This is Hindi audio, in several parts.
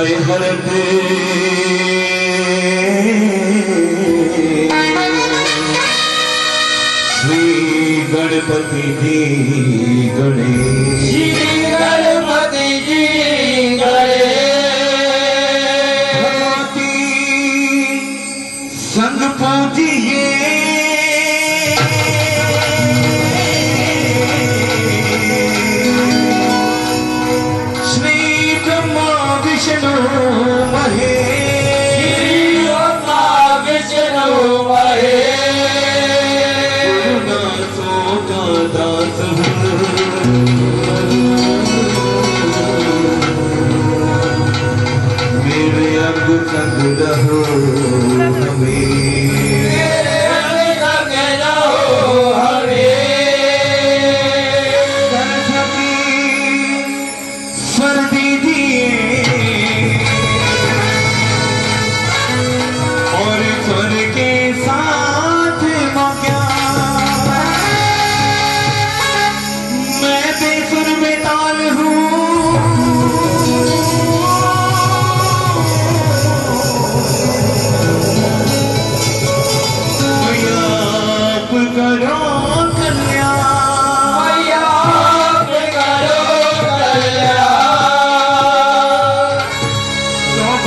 હાય ગણપતિ શ્રી ગણપતિજી ગણેશ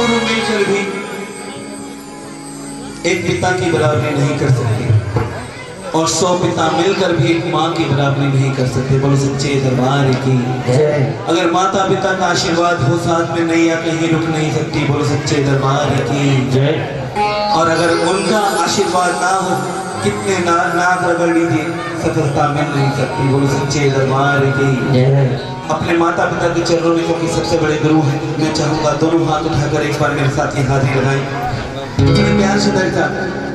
मिलकर भी एक पिता की बराबरी नहीं कर सकते और सौ पिता मिलकर भी एक माँ की बराबरी नहीं कर सकते। बोलो सच्चे दरबार की अगर माता पिता का आशीर्वाद हो साथ में नैया कहीं रुक नहीं सकती बोलो सच्चे दरबार की और अगर उनका आशीर्वाद ना हो कितने ना नाक रगड़ लीजिए सफलता मिल नहीं सकती बोलो सच्चे दरबार की जय अपने माता पिता के चरणों में क्योंकि सबसे बड़े गुरु हैं, मैं चाहूँगा दोनों हाथ उठाकर एक बार मेरे साथ ये हाथी लगाएँ। प्यार से दर्जा।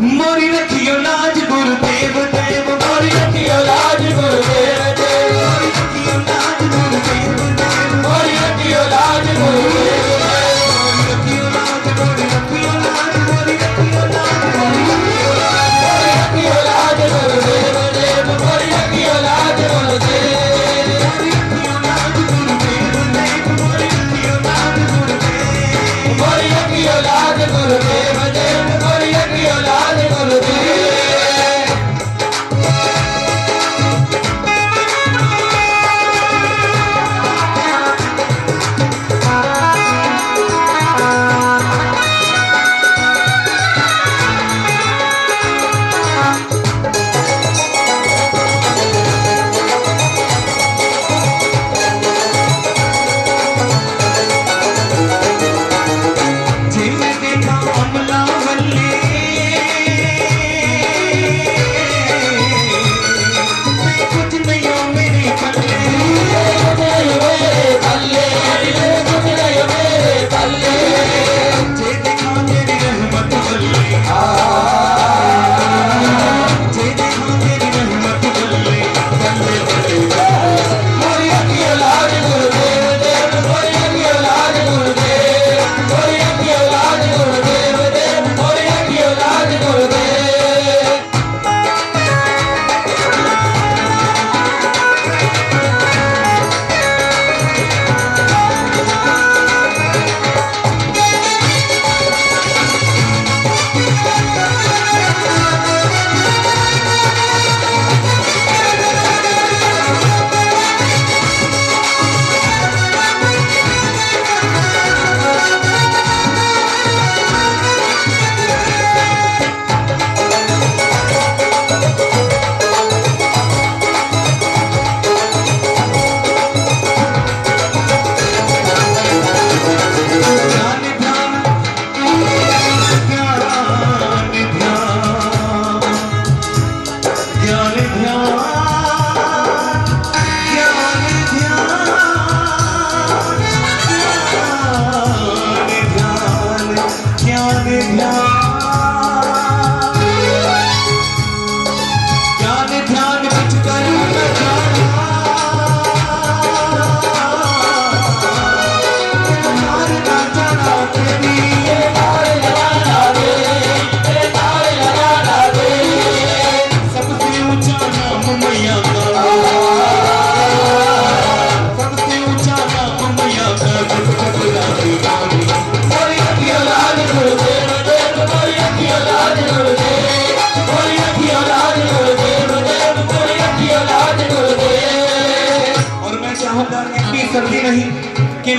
मोरी रखियो लाज, गुरुदेव देव मोरी रखियो लाज, गुरुदेव।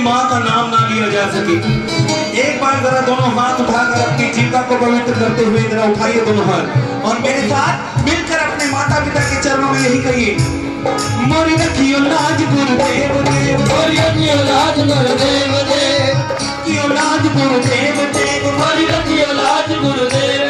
माँ का नाम ना लिया जा सके। एक बार जरा दोनों हाथ उठाकर अपनी जीविका को पवित्र करते हुए जरा उठाइए दोनों हाथ। और मेरे साथ मिलकर अपने माता पिता के चरणों में यही कहिए मोरी रखियो लाज गुरुदेव देव कि लाज गुरुदेव देव कियो लाज गुरुदेव देव रखियो लाज गुरुदेव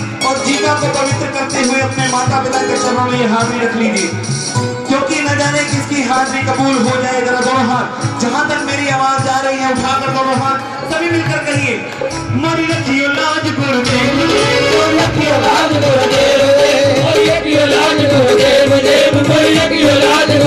गीता को पवित्र करते हुए अपने माता पिता के चरणों में हाजिरी रख लीजिए। क्योंकि न जाने किसकी हाजिरी कबूल हो जाए, जरा दोनों हाथ। जहाँ तक मेरी आवाज़ जा रही है, उठाकर दोनों हाथ। सभी मिलकर कहिए मन रखियो लाज गुरुदेव रखियो रखियो लाज